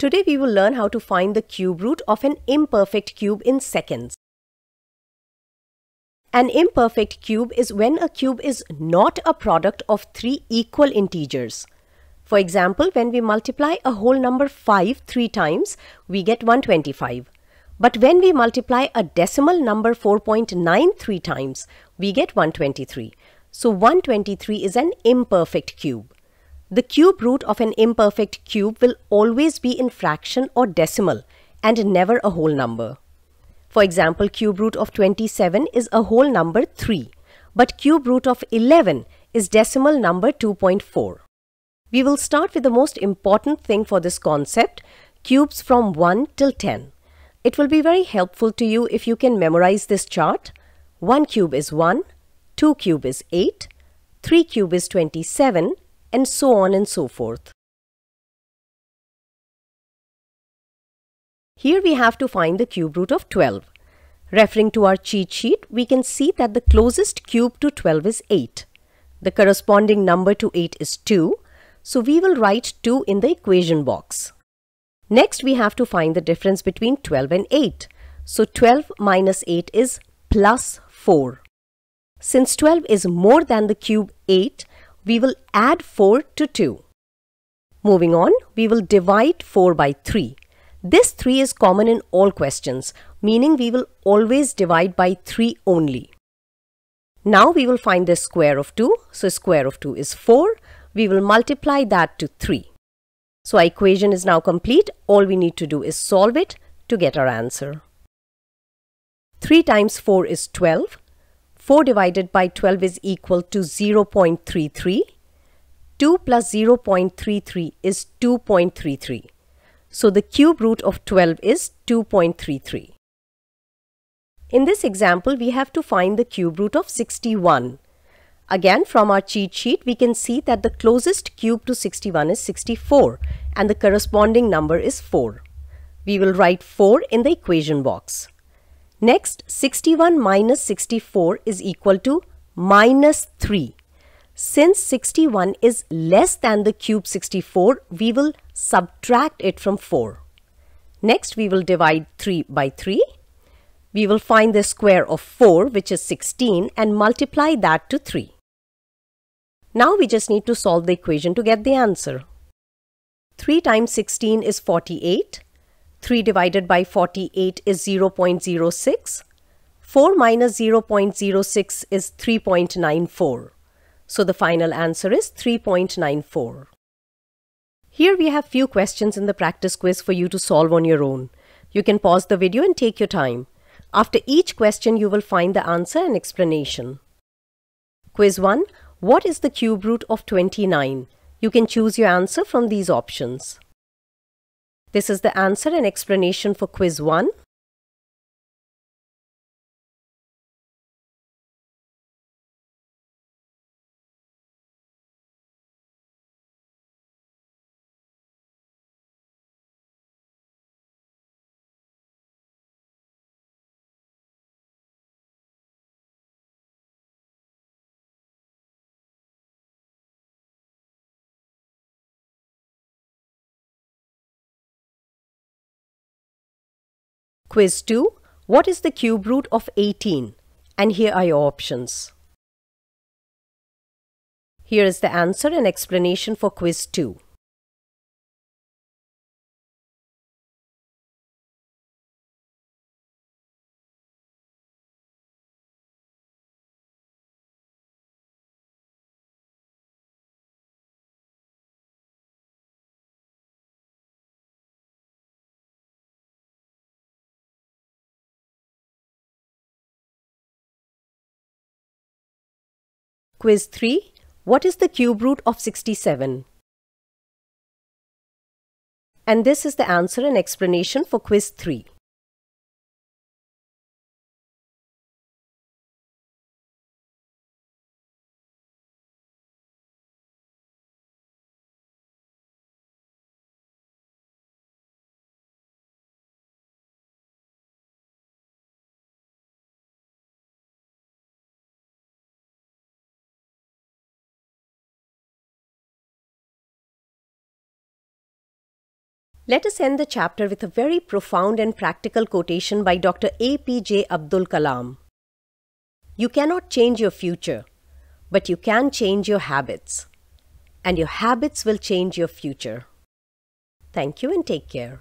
Today we will learn how to find the cube root of an imperfect cube in seconds. An imperfect cube is when a cube is not a product of three equal integers. For example, when we multiply a whole number 5 three times, we get 125. But when we multiply a decimal number 4.9 three times, we get 123. So 123 is an imperfect cube. The cube root of an imperfect cube will always be in fraction or decimal and never a whole number. For example, cube root of 27 is a whole number 3, but cube root of 11 is decimal number 2.4. We will start with the most important thing for this concept, cubes from 1 till 10. It will be very helpful to you if you can memorize this chart. 1 cube is 1, 2 cube is 8, 3 cube is 27 and so on and so forth. Here we have to find the cube root of 12. Referring to our cheat sheet, we can see that the closest cube to 12 is 8. The corresponding number to 8 is 2, so we will write 2 in the equation box. Next, we have to find the difference between 12 and 8. So 12 minus 8 is plus 4. Since 12 is more than the cube 8, we will add 4 to 2. Moving on, we will divide 4 by 3. This 3 is common in all questions, meaning we will always divide by 3 only. Now we will find the square of 2. So square of 2 is 4. We will multiply that to 3. So our equation is now complete. All we need to do is solve it to get our answer. 3 times 4 is 12. 4 divided by 12 is equal to 0.33. 2 plus 0.33 is 2.33. So the cube root of 12 is 2.33. In this example, we have to find the cube root of 61. Again, from our cheat sheet, we can see that the closest cube to 61 is 64 and the corresponding number is 4. We will write 4 in the equation box. Next, 61 minus 64 is equal to minus 3. Since 61 is less than the cube 64, we will subtract it from 4. Next, we will divide 3 by 3. We will find the square of 4, which is 16, and multiply that to 3. Now we just need to solve the equation to get the answer. 3 times 16 is 48. 3 divided by 48 is 0.06. 4 minus 0.06 is 3.94. So the final answer is 3.94. Here we have few questions in the practice quiz for you to solve on your own. You can pause the video and take your time. After each question, you will find the answer and explanation. Quiz 1. What is the cube root of 29? You can choose your answer from these options. This is the answer and explanation for quiz 1. Quiz 2. What is the cube root of 18? And here are your options. Here is the answer and explanation for quiz 2. Quiz 3. What is the cube root of 67? And this is the answer and explanation for quiz 3. Let us end the chapter with a very profound and practical quotation by Dr. APJ Abdul Kalam. You cannot change your future, but you can change your habits. And your habits will change your future. Thank you and take care.